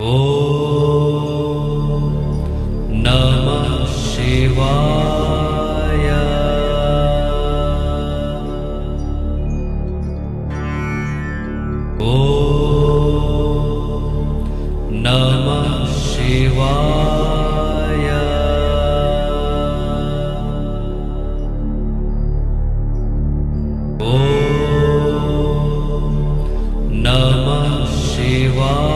नमः ॐ नमः शिवाय। ॐ नमः शिवाय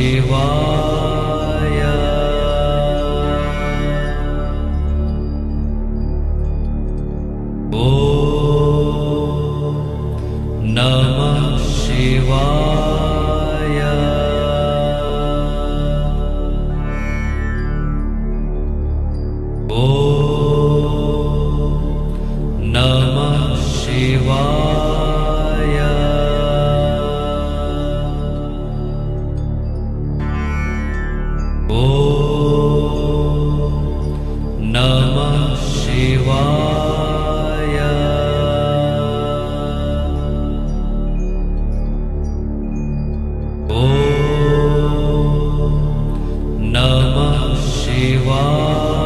शिवाय सेवाय नमः ओ नमः शिवाय। नमः शिवाय